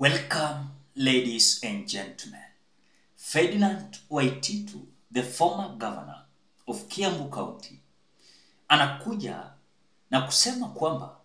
Welcome, ladies and gentlemen. Ferdinand Waititu, the former governor of Kiambu County, anakuja na kusema kwamba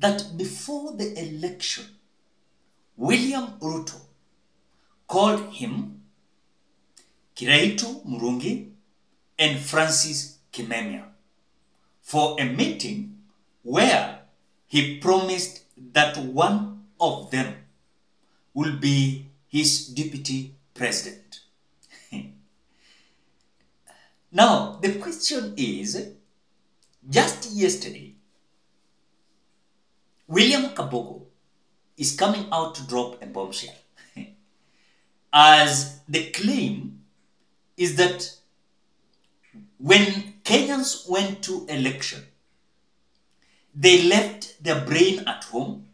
that before the election, William Ruto called him, Kiraitu Murungi, and Francis Kimemia for a meeting where he promised that one of them will be his deputy president. now, the question is just yesterday, William Kabogo is coming out to drop a bombshell. As the claim is that when Kenyans went to election, they left their brain at home.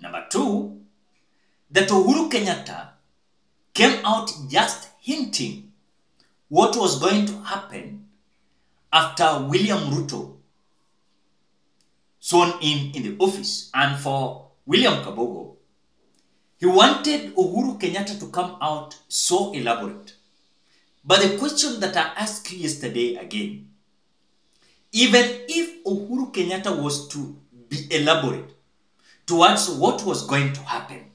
Number two, that Uhuru Kenyatta came out just hinting what was going to happen after William Ruto sworn in in the office. And for William Kabogo, he wanted Uhuru Kenyatta to come out so elaborate. But the question that I asked you yesterday again, even if Uhuru Kenyatta was to be elaborate towards what was going to happen,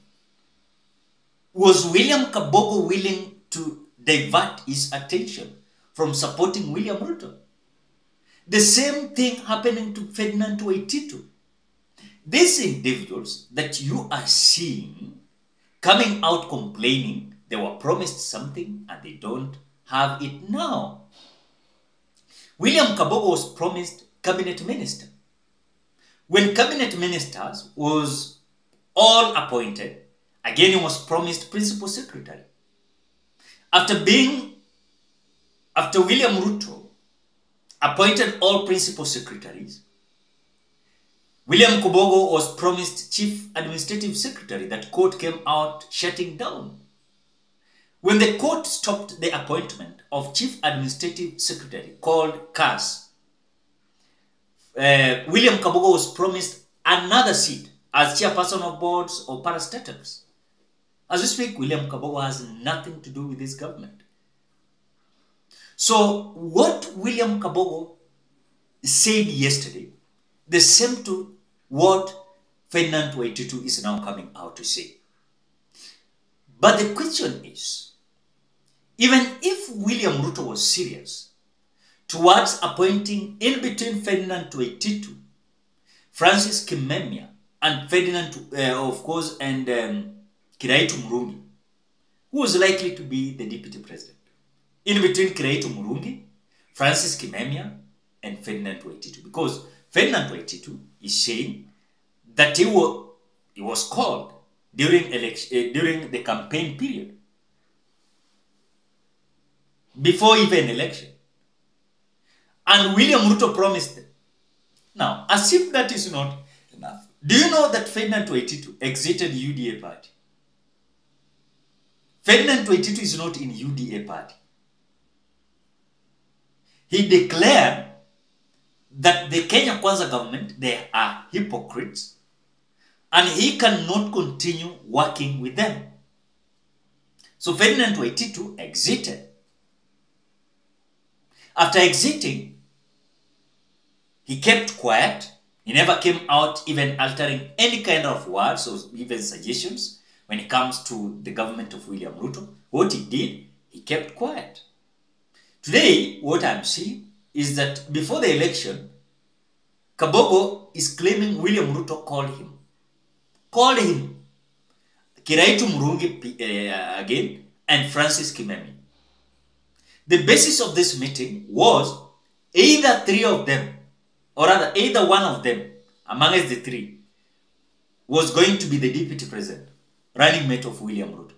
was William Kabogo willing to divert his attention from supporting William Ruto? The same thing happening to Ferdinand Waititu. These individuals that you are seeing coming out complaining they were promised something and they don't have it now. William Kabogo was promised cabinet minister. When cabinet ministers was all appointed, again he was promised principal secretary. After being, after William Ruto appointed all principal secretaries, William Kabogo was promised chief administrative secretary that court came out shutting down. When the court stopped the appointment of chief administrative secretary called CAS, uh, William Kabogo was promised another seat as chairperson of boards of parastatals. As we speak, William Kabogo has nothing to do with this government. So, what William Kabogo said yesterday, the same to what Ferdinand Waititu is now coming out to say. But the question is, even if William Ruto was serious towards appointing in between Ferdinand Waititu, Francis Kimemia, and Ferdinand, uh, of course, and um, Kiraitu Murungi, who was likely to be the deputy president. In between Kiraitu Murungi, Francis Kimemia, and Ferdinand Waititu, because Ferdinand Waititu is saying that he was, he was called during election uh, during the campaign period before even election. And william ruto promised them. Now as if that is not enough. Do you know that ferdinand Waititu exited the uda party ferdinand Waititu is not in uda party he declared that the kenya kwanza government they are hypocrites and he cannot continue working with them. So Ferdinand Waititu exited. After exiting, he kept quiet. He never came out even altering any kind of words or even suggestions when it comes to the government of William Ruto. What he did, he kept quiet. Today, what I'm seeing is that before the election, Kabogo is claiming William Ruto called him called him Kiraitu Murungi uh, again and Francis Kimemia. The basis of this meeting was either three of them, or rather, either one of them amongst the three was going to be the deputy president, running mate of William Ruto.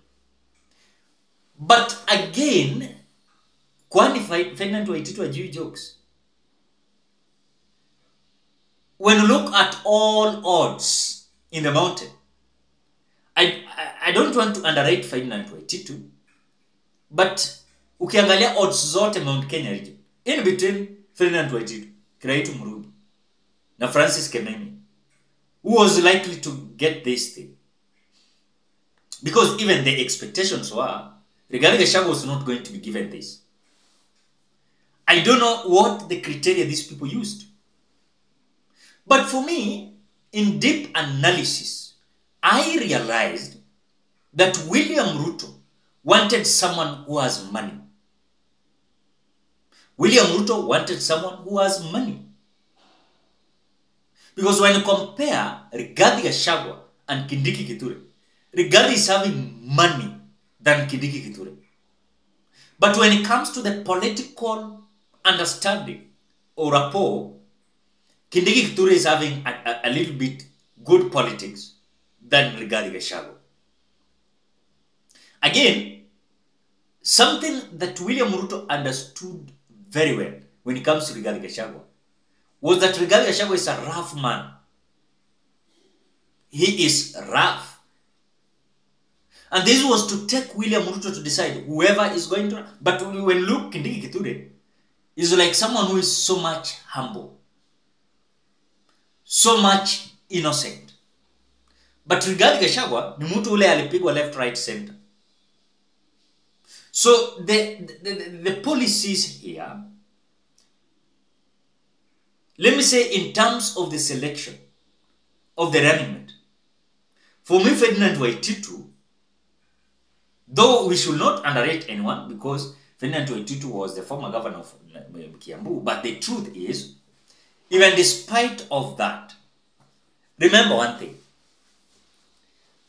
But again, kwani Ferdinand Waititu ajui jokes. When you look at all odds in the mountain. I, I, I don't want to underrate Ferdinand Waititu, but ukiangalia odds zote Mount Kenya region, in between Ferdinand Waititu, Kiraitu Murungi, na Francis Kemeni, who was likely to get this thing. Because even the expectations were, Rigathi Gachagua was not going to be given this. I don't know what the criteria these people used. But for me, in deep analysis, I realized that William Ruto wanted someone who has money. William Ruto wanted someone who has money. Because when you compare Rigathi Gachagua and Kindiki Kithure, Rigathi is having money than Kindiki Kithure. But when it comes to the political understanding or rapport, Kindiki Kithure is having a, a, a little bit good politics than Rigathi Gachagua. Again, something that William Ruto understood very well when it comes to Rigathi Gachagua was that Rigathi Gachagua is a rough man. He is rough. And this was to take William Ruto to decide whoever is going to. But when look Kindiki Kithure, is like someone who is so much humble, so much innocent. But Rigathi Gachagua ni mtu ule alipigwa left right center. So the, the, the, the policies here, let me say in terms of the selection of the mate, for me Ferdinand Waititu, though we should not underrate anyone because Ferdinand Waititu was the former governor of Kiambu, but the truth is, even despite of that, remember one thing,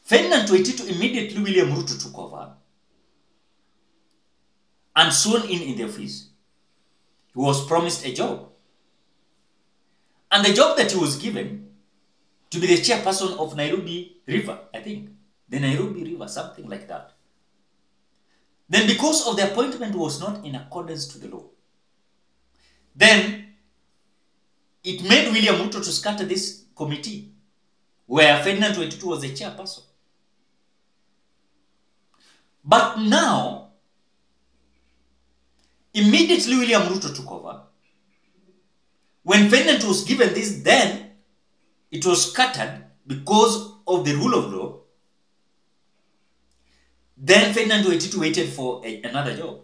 Ferdinand Waititu immediately William Ruto took over and sworn in in the office. He was promised a job. And the job that he was given to be the chairperson of Nairobi River, I think, the Nairobi River, something like that. Then, because of the appointment was not in accordance to the law, then it made William Ruto to scatter this committee where Ferdinand Waititu was the chairperson. But now, immediately William Ruto took over. When Ferdinand was given this, then it was scattered because of the rule of law. Then Ferdinand Waititu waited for a, another job.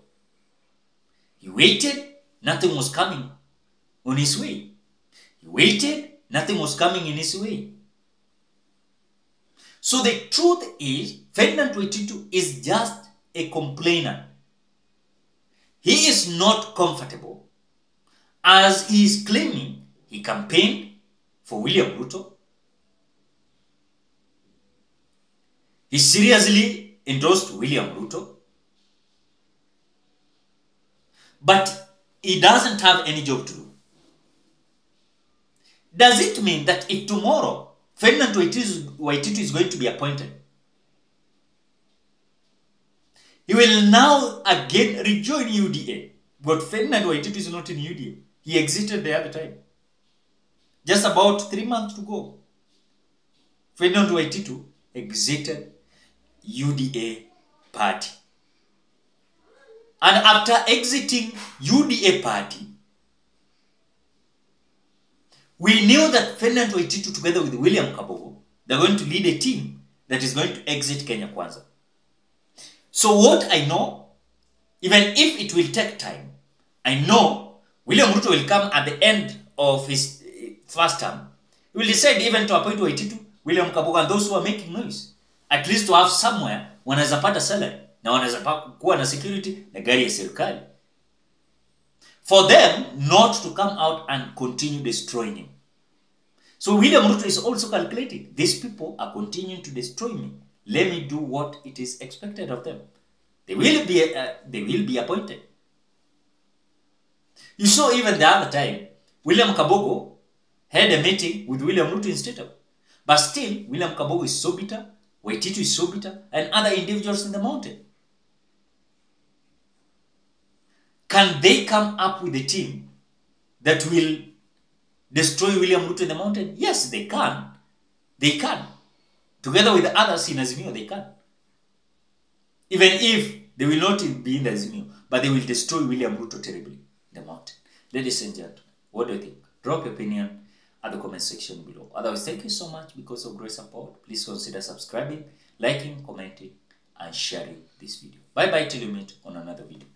He waited, nothing was coming on his way. He waited, nothing was coming in his way. So the truth is, Ferdinand Waititu is just a complainer. He is not comfortable as he is claiming he campaigned for William Ruto. He seriously endorsed William Ruto. But he doesn't have any job to do. Does it mean that if tomorrow Ferdinand Waititu is going to be appointed, he will now again rejoin UDA? But Ferdinand Waititu is not in UDA. He exited the other time. Just about three months to go. Ferdinand Waititu exited UDA party. And after exiting UDA party, we knew that Ferdinand Waititu together with William Kabogo, they're going to lead a team that is going to exit Kenya Kwanza. So what I know, even if it will take time, I know William Ruto will come at the end of his eh, first term. He will decide even to appoint Waititu, William Kabogo and those who are making noise. At least to have somewhere wanaweza pata salary na wanaweza kuwa na security na gari ya serikali. For them not to come out and continue destroying him. So William Ruto is also calculating, these people are continuing to destroy me. Let me do what it is expected of them. They will be, uh, they will be appointed. You saw even the other time, William Kabogo had a meeting with William Ruto in State But still, William Kabogo is so bitter, Waititu so and other individuals in the mountain. Can they come up with a team that will destroy William Ruto in the mountain? Yes, they can. They can. Together with others in Azimio, they can. Even if they will not be in the Azimio, but they will destroy William Ruto terribly in the mountain. Ladies and gentlemen, what do you think? Drop your opinion at the comment section below. Otherwise, thank you so much because of great support. Please consider subscribing, liking, commenting. and sharing this video. Bye bye till you meet on